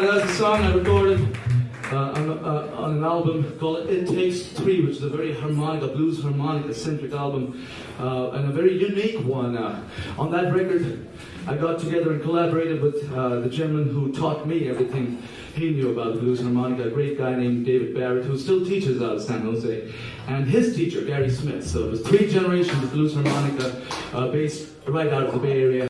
that. That's a song I recorded uh, on, uh, on, an album called It Takes Three, which is a very harmonica, blues harmonic eccentric album, uh, and a very unique one. Uh, on that record, I got together and collaborated with uh, the gentleman who taught me everything he knew about blues harmonica, a great guy named David Barrett, who still teaches out of San Jose, and his teacher, Gary Smith. So it was three generations of blues harmonica uh, based right out of the Bay Area.